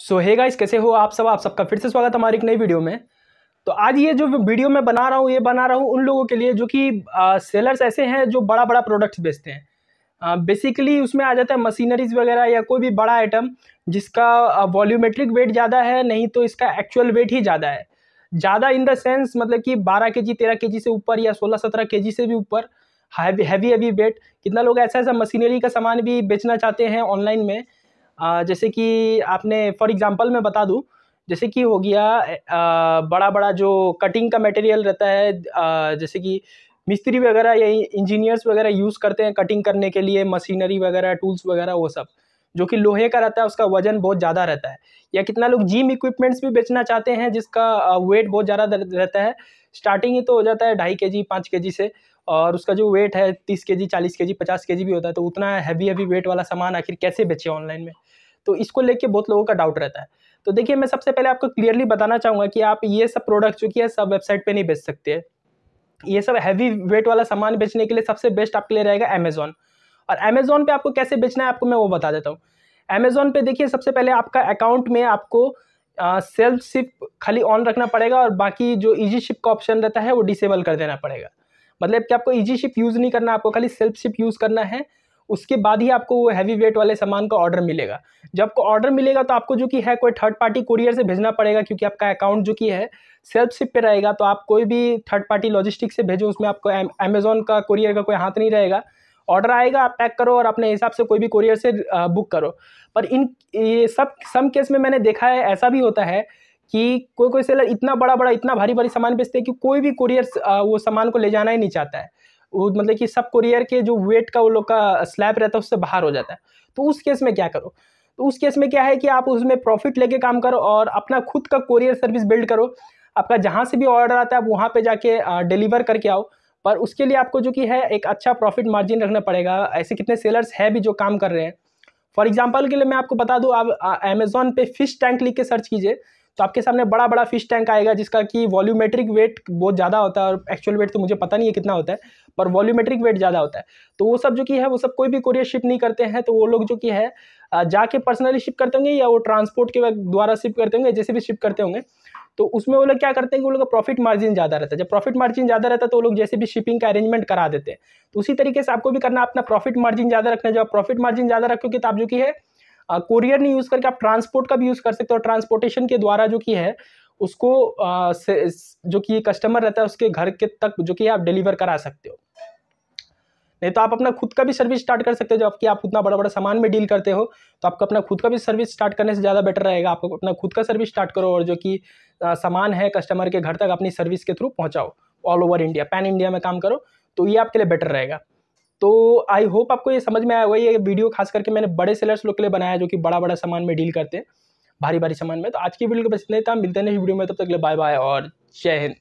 सो है गाइस कैसे हो आप सब? आप सबका फिर से स्वागत हमारी एक नई वीडियो में। तो आज ये जो वीडियो मैं बना रहा हूँ, ये बना रहा हूँ उन लोगों के लिए जो कि सेलर्स ऐसे हैं जो बड़ा बड़ा प्रोडक्ट्स बेचते हैं। बेसिकली उसमें आ जाता है मशीनरीज वगैरह या कोई भी बड़ा आइटम जिसका वॉल्यूमेट्रिक वेट ज़्यादा है, नहीं तो इसका एक्चुअल वेट ही ज़्यादा है। ज़्यादा इन द सेंस मतलब कि बारह के जी तेरह के जी से ऊपर या सोलह सत्रह के जी से भी ऊपर हैवी हैवी हैवी वेट कितना लोग ऐसा ऐसा मशीनरी का सामान भी बेचना चाहते हैं ऑनलाइन में जैसे कि आपने फॉर एग्ज़ाम्पल मैं बता दूँ, जैसे कि हो गया बड़ा बड़ा जो कटिंग का मटेरियल रहता है जैसे कि मिस्त्री वगैरह या इंजीनियर्स वगैरह यूज़ करते हैं कटिंग करने के लिए मशीनरी वगैरह टूल्स वगैरह, वो सब। जो कि लोहे का रहता है, उसका वज़न बहुत ज़्यादा रहता है। या कितना लोग जिम इक्विपमेंट्स भी बेचना चाहते हैं, जिसका वेट बहुत ज़्यादा रहता है स्टार्टिंग ही तो हो जाता है ढाई के जी पाँच के जी से। और उसका जो वेट है, तीस के जी चालीस के जी पचास के जी भी होता है तो उतना हैवी हैवी वेट वाला सामान आखिर कैसे बेचे ऑनलाइन में? तो इसको लेके बहुत लोगों का डाउट रहता है। तो देखिए, मैं सबसे पहले आपको क्लियरली बताना चाहूँगा कि आप ये सब प्रोडक्ट जो कि है, सब वेबसाइट पर नहीं बेच सकते। ये सब हैवी वेट वाला सामान बेचने के लिए सबसे बेस्ट आपके लिए रहेगा अमेजोन और अमेजोन पे आपको कैसे बेचना है, आपको मैं वो बता देता हूँ। अमेजोन पे देखिए, सबसे पहले आपका अकाउंट में आपको सेल्फ शिप खाली ऑन रखना पड़ेगा और बाकी जो इजी शिप का ऑप्शन रहता है, वो डिसेबल कर देना पड़ेगा। मतलब कि आपको इजी शिप यूज़ नहीं करना, आपको खाली सेल्फ शिप यूज़ करना है, उसके बाद ही आपको वो हैवी वेट वाले सामान का ऑर्डर मिलेगा। जब आपको ऑर्डर मिलेगा तो आपको जो कि है कोई थर्ड पार्टी कुरियर से भेजना पड़ेगा, क्योंकि आपका अकाउंट जो कि है सेल्फ शिप पे रहेगा तो आप कोई भी थर्ड पार्टी लॉजिस्टिक से भेजो, उसमें आपको अमेजोन का कुरियर का कोई हाथ नहीं रहेगा। ऑर्डर आएगा, आप पैक करो और अपने हिसाब से कोई भी कुरियर से बुक करो। पर इन, ये सब सम केस में मैंने देखा है, ऐसा भी होता है कि कोई कोई सेलर इतना बड़ा बड़ा इतना भारी भारी सामान बेचते हैं कि कोई भी कुरियर वो सामान को ले जाना ही नहीं चाहता है। वो मतलब कि सब कुरियर के जो वेट का वो लोग का स्लैब रहता है, उससे बाहर हो जाता है। तो उस केस में क्या करो? तो उस केस में क्या है कि आप उसमें प्रॉफिट लेके काम करो और अपना खुद का कोरियर सर्विस बिल्ड करो। आपका जहाँ से भी ऑर्डर आता है, आप वहाँ पर जाके डिलीवर करके आओ। पर उसके लिए आपको जो कि है, एक अच्छा प्रॉफिट मार्जिन रखना पड़ेगा। ऐसे कितने सेलर्स है भी जो काम कर रहे हैं। फॉर एग्ज़ाम्पल के लिए मैं आपको बता दूँ, आप अमेजोन पे फ़िश टैंक लिख के सर्च कीजिए। तो आपके सामने बड़ा बड़ा फ़िश टैंक आएगा, जिसका कि वॉल्यूमेट्रिक वेट बहुत ज़्यादा होता है और एक्चुअल वेट तो मुझे पता नहीं है कितना होता है, पर वॉल्यूमेट्रिक वेट ज़्यादा होता है। तो वो सब जो कि है, वो सब कोई भी कोरियर शिप नहीं करते हैं तो वो लोग जो कि है जाके पर्सनली शिप करते होंगे या वो ट्रांसपोर्ट के द्वारा शिप करते होंगे, जैसे भी शिप करते होंगे तो उसमें वो लोग क्या करते हैं कि वो लोग का प्रॉफिट मार्जिन ज़्यादा रहता है। जब प्रॉफिट मार्जिन ज़्यादा रहता है तो वो लोग जैसे भी शिपिंग का अरेंजमेंट करा देते हैं। तो उसी तरीके से आपको भी करना अपना प्रॉफिट मार्जिन ज़्यादा रखना जब प्रॉफिट मार्जिन ज़्यादा रखोगे तो आप जो कि है कोरियर नहीं यूज़ करके आप ट्रांसपोर्ट का भी यूज़ कर सकते हो। ट्रांसपोर्टेशन के द्वारा जो कि है उसको आ, से, जो कि कस्टमर रहता है उसके घर के तक जो कि आप डिलीवर करा सकते हो। नहीं तो आप अपना खुद का भी सर्विस स्टार्ट कर सकते हो। जब कि आप उतना बड़ा बड़ा सामान में डील करते हो तो आपको अपना खुद का भी सर्विस स्टार्ट करने से ज़्यादा बेटर रहेगा। आपको अपना खुद का सर्विस स्टार्ट करो और जो कि सामान है कस्टमर के घर तक अपनी सर्विस के through पहुँचाओ। All over India pan India में काम करो तो ये आपके लिए बेटर रहेगा। तो आई होप आपको ये समझ में आया हुआ ये वीडियो खास करके मैंने बड़े सेलर्स लोग के लिए बनाया जो कि बड़ा बड़ा सामान में डील करते हैं भारी भारी सामान में। तो आज की वीडियो को बस इतना ही था मिलते हैं वीडियो में, तब तक ले बाय बाय और जय हिंद।